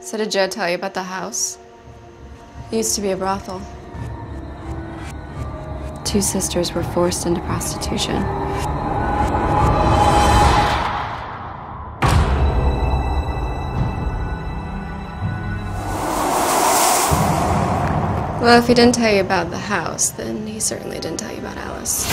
So did Joe tell you about the house? It used to be a brothel. Two sisters were forced into prostitution. Well, if he didn't tell you about the house, then he certainly didn't tell you about Alice.